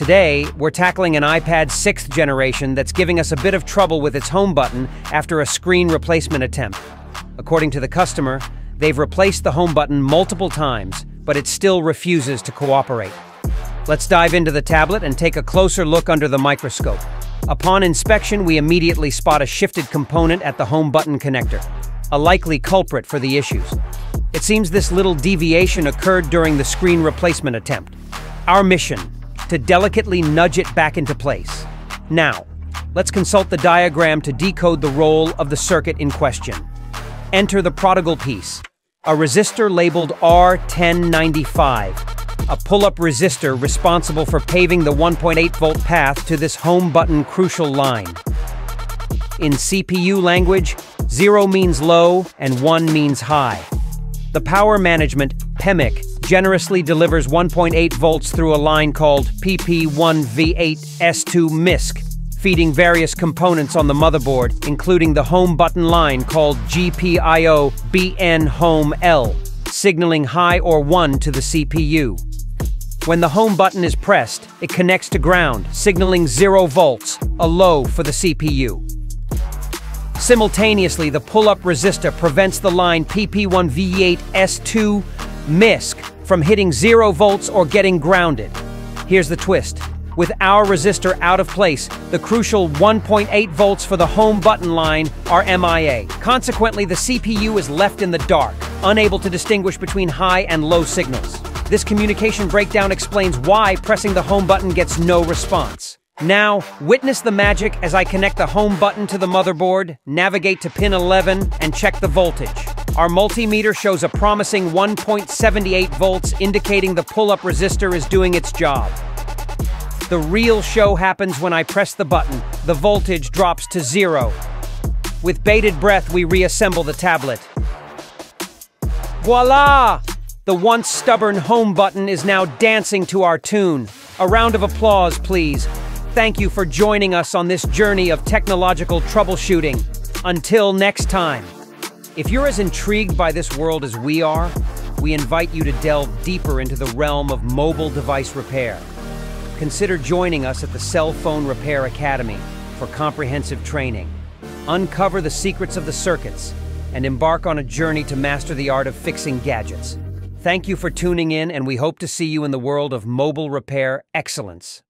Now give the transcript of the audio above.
Today, we're tackling an iPad 6th generation that's giving us a bit of trouble with its home button after a screen replacement attempt. According to the customer, they've replaced the home button multiple times, but it still refuses to cooperate. Let's dive into the tablet and take a closer look under the microscope. Upon inspection, we immediately spot a shifted component at the home button connector, a likely culprit for the issues. It seems this little deviation occurred during the screen replacement attempt. Our mission, to delicately nudge it back into place. Now, let's consult the diagram to decode the role of the circuit in question. Enter the prodigal piece, a resistor labeled R1095, a pull-up resistor responsible for paving the 1.8 volt path to this home button crucial line. In CPU language, 0 means low and 1 means high. The power management, PMIC, generously delivers 1.8 volts through a line called PP1V8S2 MISC, feeding various components on the motherboard, including the home button line called GPIO BN Home L, signaling high or 1 to the CPU. When the home button is pressed, it connects to ground, signaling 0 volts, a low for the CPU. Simultaneously, the pull-up resistor prevents the line PP1V8S2 MISC from hitting zero volts or getting grounded. Here's the twist. With our resistor out of place, the crucial 1.8 volts for the home button line are MIA. Consequently, the CPU is left in the dark, unable to distinguish between high and low signals. This communication breakdown explains why pressing the home button gets no response. Now, witness the magic as I connect the home button to the motherboard, navigate to pin 11, and check the voltage. Our multimeter shows a promising 1.78 volts indicating the pull-up resistor is doing its job. The real show happens when I press the button. The voltage drops to zero. With bated breath, we reassemble the tablet. Voila! The once stubborn home button is now dancing to our tune. A round of applause, please. Thank you for joining us on this journey of technological troubleshooting. Until next time. If you're as intrigued by this world as we are, we invite you to delve deeper into the realm of mobile device repair. Consider joining us at the Cell Phone Repair Academy for comprehensive training. Uncover the secrets of the circuits and embark on a journey to master the art of fixing gadgets. Thank you for tuning in, and we hope to see you in the world of mobile repair excellence.